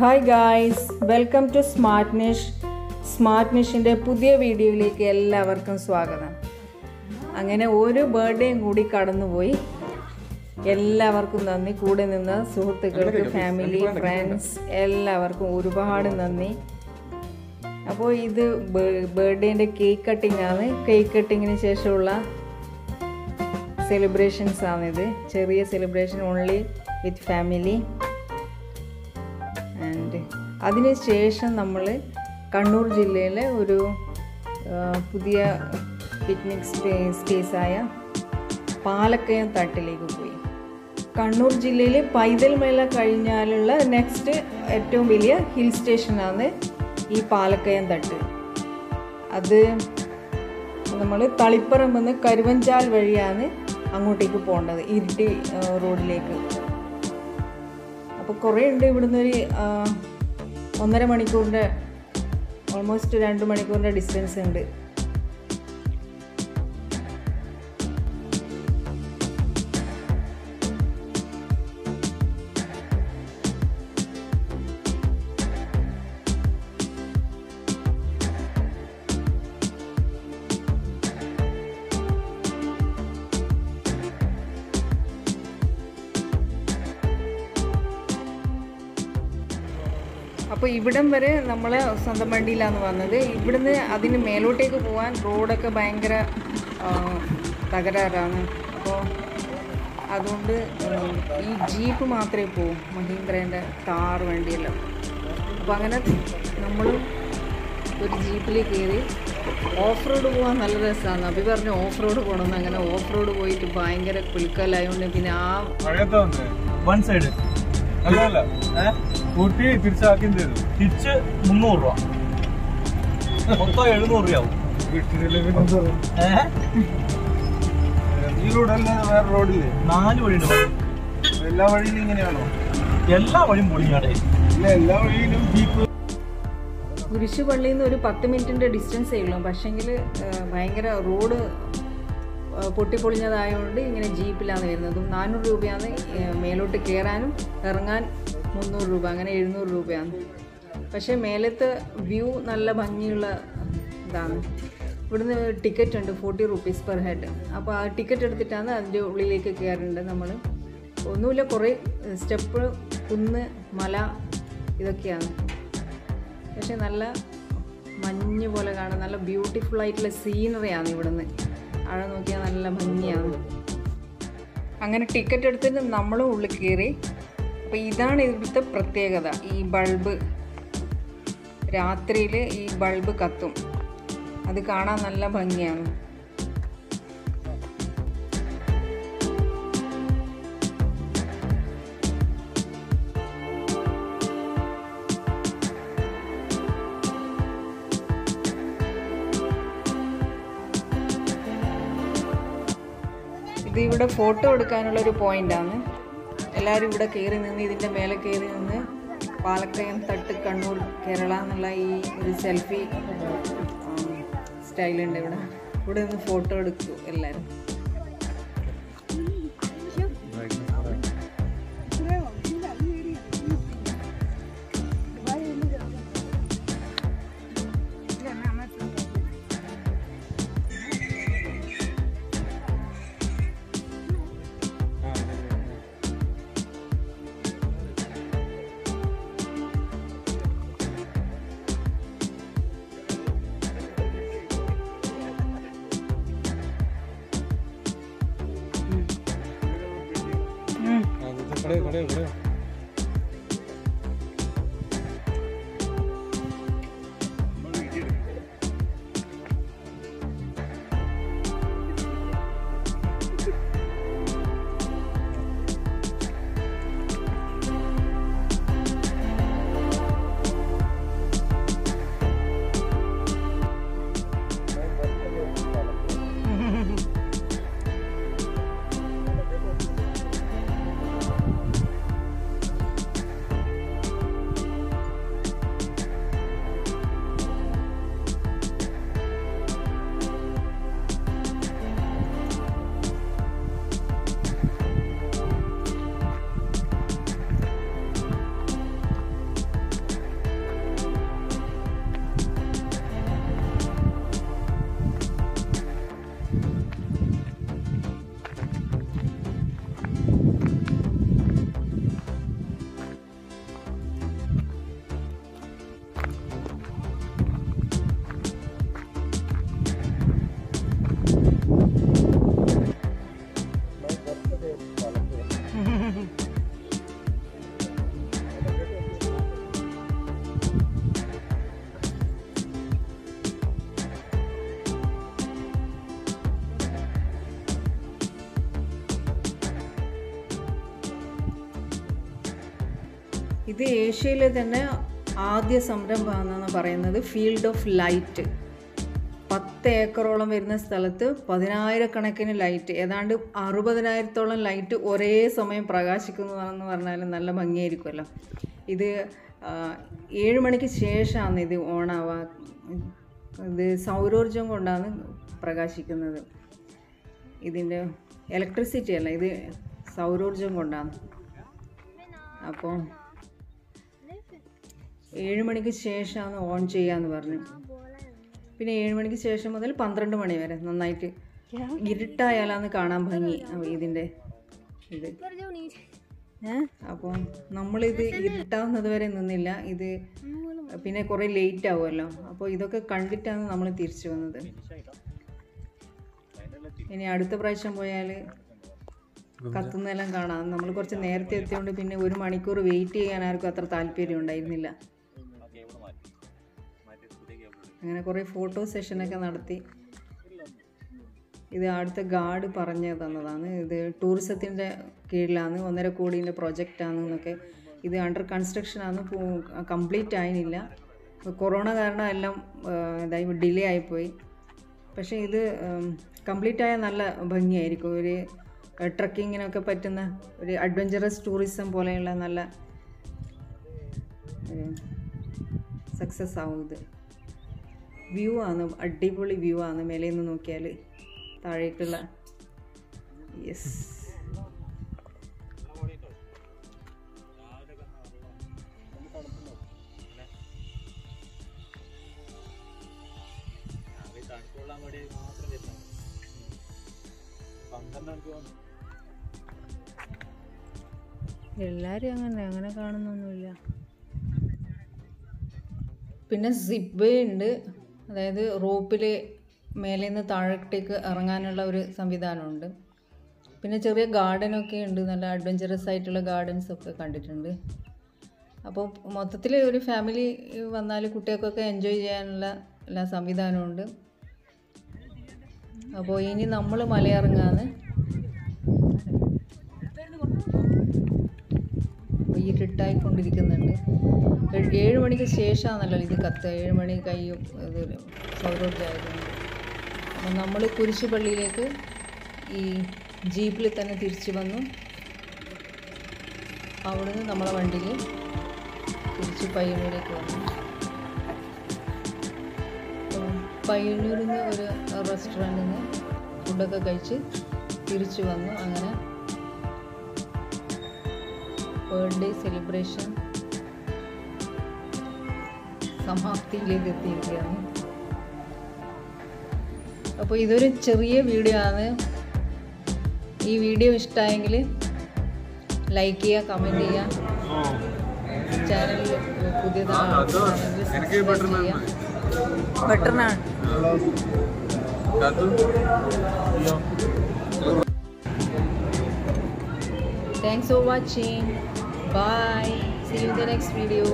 Hi guys welcome to smart Nish smart നിഷിന്റെ പുതിയ വീഡിയോയിലേക്ക് എല്ലാവർക്കും സ്വാഗതം. അങ്ങനെ ഒരു ബർത്ത്ഡേയും കൂടി കടന്നുപോയി. എല്ലാവർക്കും നന്ദി. കൂടെ നിന്ന് സുഹൃത്തുക്കൾക്ക് ഫാമിലി ഫ്രണ്ട്സ് എല്ലാവർക്കും ഒരുപാട് നന്ദി. അപ്പോൾ ഇത് ബർത്ത്ഡേന്റെ കേക്ക് കട്ടിംഗ് ആണ്. കേക്ക് കട്ടിങ്ങിന് ശേഷമുള്ള സെലിബ്രേഷൻസ് ആണിത്. ചെറിയ celebration only with family and അതിന് ശേഷം നമ്മൾ കണ്ണൂർ ജില്ലയിലെ ഒരു പുതിയ പിക്നിക് സ്പേ സ്പേസായ പാലക്കയം തട്ടിലേക്ക് പോയി. കണ്ണൂർ ജില്ലയിൽ പൈതൽ മേള കഴിഞ്ഞാലുള്ള നെക്സ്റ്റ് ഏറ്റവും വലിയ ഹിൽ സ്റ്റേഷനാണ് ഈ പാലക്കയം തട്ട്. അത് നമ്മൾ തളിപ്പറമ്പ് കരുവഞ്ചാൽ വഴിയാണ് അങ്ങോട്ടേക്ക് പോകേണ്ടത് ഇരിട്ടി റോഡിലേക്ക്. അപ്പോൾ കുറേ ഉണ്ട് ഇവിടുന്ന് ഒരു ഒന്നര മണിക്കൂറിന്റെ ഓൾമോസ്റ്റ് രണ്ട് മണിക്കൂറിന്റെ ഡിസ്റ്റൻസ് ഉണ്ട്. അപ്പോൾ ഇവിടം വരെ നമ്മൾ സ്വന്തം വണ്ടിയിലാണ് വന്നത് ഇവിടുന്ന് അതിന് മേലോട്ടേക്ക് പോകാൻ റോഡൊക്കെ ഭയങ്കര തകരാറാണ്. അപ്പോൾ അതുകൊണ്ട് ഈ ജീപ്പ് മാത്രമേ പോവും മഹീന്ദ്രേന്റെ താർ വണ്ടിയെല്ലാം. അപ്പോൾ അങ്ങനെ നമ്മൾ ഒരു ജീപ്പിൽ കയറി ഓഫ് റോഡ് പോകാൻ നല്ല രസമാണ് അഭി പറഞ്ഞു ഓഫ് റോഡ് പോകണമെന്ന് അങ്ങനെ ഓഫ് റോഡ് പോയിട്ട് ഭയങ്കര കുലുക്കലായതുകൊണ്ട് പിന്നെ ആ വൺ സൈഡ്. അല്ലല്ല തിരിച്ചാക്കി തരും തിരിച്ച് മുന്നൂറ് രൂപ. മൊത്തം എഴുന്നൂറ് രൂപയാവും? ഈ റോഡല്ല വേറെ റോഡില്ലേ നാല് വഴിയുണ്ട് എല്ലാ വഴിയിലും ഇങ്ങനെയാണോ? എല്ലാ വഴിയും പൊളിയാടേ ഇല്ല എല്ലാ വഴിയിലും ജീപ്പ്. കുരിശുപള്ളിയിൽ നിന്ന് ഒരു പത്ത് മിനിറ്റിന്റെ ഡിസ്റ്റൻസേ ഉള്ളൂ. പക്ഷെങ്കിൽ ഭയങ്കര റോഡ് പൊട്ടിപ്പൊളിഞ്ഞതായതുകൊണ്ട് ഇങ്ങനെ ജീപ്പിലാണ് വരുന്നതും നാനൂറ് രൂപയാണ് മേലോട്ട് കയറാനും ഇറങ്ങാൻ മുന്നൂറ് രൂപ അങ്ങനെ എഴുന്നൂറ് രൂപയാണ്. പക്ഷേ മേലത്തെ വ്യൂ നല്ല ഭംഗിയുള്ള ഇതാണ്. ഇവിടുന്ന് ടിക്കറ്റ് ഉണ്ട് ഫോർട്ടി റുപ്പീസ് പെർ ഹെഡ് അപ്പോൾ ആ ടിക്കറ്റ് എടുത്തിട്ടാണ് അതിന്റെ ഉള്ളിലേക്ക് കയറേണ്ടത് നമ്മൾ ഒന്നുമില്ല കുറേ സ്റ്റെപ്പ് കുന്ന് മല ഇതൊക്കെയാണ്. പക്ഷേ നല്ല മഞ്ഞ് പോലെ കാണാൻ നല്ല ബ്യൂട്ടിഫുൾ ആയിട്ടുള്ള സീനറിയാണ് ഇവിടുന്ന്. അവിടെ നോക്കിയാൽ നല്ല ഭംഗിയാണ്. അങ്ങനെ ടിക്കറ്റ് എടുത്തിട്ട് നമ്മളും ഉള്ളിൽ കയറി അപ്പോൾ ഇതാണ് ഇവിടുത്തെ പ്രത്യേകത. ഈ ബൾബ് രാത്രിയിൽ ഈ ബൾബ് കത്തും. അത് കാണാൻ നല്ല ഭംഗിയാണ്. ഇത് ഇവിടെ ഫോട്ടോ എടുക്കാനുള്ള ഒരു പോയിന്റാണ് എല്ലാവരും ഇവിടെ കയറി നിന്ന് ഇതിന്റെ മേലെ കയറി നിന്ന് പാലക്കയം തട്ട് കണ്ണൂർ കേരള എന്നുള്ള ഈ ഒരു സെൽഫി സ്റ്റൈലുണ്ട് ഇവിടെ. ഇവിടെ നിന്ന് ഫോട്ടോ എടുക്കൂ എല്ലാവരും 可累可累可累 ഇത് ഏഷ്യയിലെ തന്നെ ആദ്യ സംരംഭമാണെന്ന് പറയുന്നത്. ഫീൽഡ് ഓഫ് ലൈറ്റ് പത്ത് ഏക്കറോളം വരുന്ന സ്ഥലത്ത് പതിനായിരക്കണക്കിന് ലൈറ്റ് ഏതാണ്ട് അറുപതിനായിരത്തോളം ലൈറ്റ് ഒരേ സമയം പ്രകാശിക്കുന്നതാണെന്ന് പറഞ്ഞാൽ നല്ല ഭംഗിയായിരിക്കുമല്ലോ. ഇത് ഏഴ് മണിക്ക് ശേഷമാണ് ഇത് ഓണാവുക ഇത് സൗരോർജം കൊണ്ടാണ് പ്രകാശിക്കുന്നത്. ഇതിന്റെ ഇലക്ട്രിസിറ്റി അല്ല ഇത് സൗരോർജം കൊണ്ടാണ്. അപ്പോൾ ഏഴ് മണിക്ക് ശേഷമാണ് ഓൺ ചെയ്യാന്ന് പറഞ്ഞു. പിന്നെ ഏഴ് മണിക്ക് ശേഷം മുതൽ പന്ത്രണ്ട് മണി വരെ നന്നായിട്ട് ഇരുട്ടായാലാന്ന് കാണാൻ ഭംഗി ഇതിന്റെ ഇത്. അപ്പോൾ നമ്മളിത് ഇരുട്ടാവുന്നത് വരെ നിന്നില്ല. ഇത് പിന്നെ കുറേ ലേറ്റ് ആവുമല്ലോ അപ്പോൾ ഇതൊക്കെ കണ്ടിട്ടാണ് നമ്മൾ തിരിച്ചു വന്നത്. ഇനി അടുത്ത പ്രാവശ്യം പോയാൽ കത്തുന്നെല്ലാം കാണാം. നമ്മൾ കുറച്ച് നേരത്തെ എത്തിയോണ്ട് പിന്നെ ഒരു മണിക്കൂർ വെയിറ്റ് ചെയ്യാൻ ആർക്കും അത്ര താല്പര്യം ഉണ്ടായിരുന്നില്ല. അങ്ങനെ കുറേ ഫോട്ടോ സെഷനൊക്കെ നടത്തി. ഇത് അടുത്ത ഗാർഡ് പറഞ്ഞു തന്നതാണ്. ഇത് ടൂറിസത്തിന്റെ കീഴിലാണ് ഒന്നര കോടീന്റെ പ്രൊജക്റ്റാണ് എന്നൊക്കെ. ഇത് അണ്ടർ കൺസ്ട്രക്ഷൻ ആണ് കംപ്ലീറ്റ് ആയിരുന്നില്ല കൊറോണ കാരണം എല്ലാം ഇതായി ഡിലേ ആയിപ്പോയി. പക്ഷേ ഇത് കംപ്ലീറ്റ് ആയാൽ നല്ല ഭംഗിയായിരിക്കും. ഒരു ട്രക്കിങ്ങിനൊക്കെ പറ്റുന്ന ഒരു അഡ്വഞ്ചറസ് ടൂറിസം പോലെയുള്ള നല്ല സക്സസ് ആവും ഇത് വ്യൂ ആണ് അടിപൊളി വ്യൂ ആണ്. മേലെ നിന്ന് നോക്കിയാൽ താഴേക്കുള്ള. യെസ് എല്ലാരും അങ്ങനെ അങ്ങനെ കാണുന്നൊന്നുമില്ല. പിന്നെ സിബ് ഉണ്ട്. അതായത് റോപ്പിൽ മേലെ നിന്ന് താഴത്തേക്ക് ഇറങ്ങാനുള്ള ഒരു സംവിധാനമുണ്ട്. പിന്നെ ചെറിയ ഗാർഡനൊക്കെ ഉണ്ട്. നല്ല അഡ്വഞ്ചറസ് ആയിട്ടുള്ള ഗാർഡൻസ് ഒക്കെ കണ്ടിട്ടുണ്ട്. അപ്പോൾ മൊത്തത്തിൽ ഒരു ഫാമിലി വന്നാൽ കുട്ടികൾക്കൊക്കെ എൻജോയ് ചെയ്യാനുള്ള എല്ലാ സംവിധാനമുണ്ട് അപ്പോൾ ഇനി നമ്മൾ മലയിറങ്ങാന്ന് ഇരുട്ടായിക്കൊണ്ടിരിക്കുന്നുണ്ട് ഏഴ് മണിക്ക് ശേഷമാണല്ലോ ഇത് കത്ത്. ഏഴ് മണി കഴിയും. ഇത് സൗരോർജമായതുകൊണ്ട് അപ്പം നമ്മൾ കുരിശുപള്ളിയിലേക്ക് ഈ ജീപ്പിൽ തന്നെ തിരിച്ചു വന്നു. അവിടുന്ന് നമ്മളെ വണ്ടിയിൽ തിരിച്ച് പയ്യന്നൂരേക്ക് വന്നു. പയ്യന്നൂരിൽ നിന്ന് ഒരു റെസ്റ്റോറന്റിൽ നിന്ന് ഫുഡൊക്കെ കഴിച്ച് തിരിച്ചു വന്നു. അങ്ങനെ ബർത്ത്ഡേ സെലിബ്രേഷൻ സമാപ്തിയിലേക്ക് എത്തിയിരിക്കുകയാണ് അപ്പോൾ ഇതൊരു ചെറിയ വീഡിയോ ആണ്. ഈ വീഡിയോ ഇഷ്ടമായെങ്കിൽ ലൈക്ക് ചെയ്യുക കമന്റ് ചെയ്യുക. Channel for watching Thanks for watching. Bye. See you in the next video.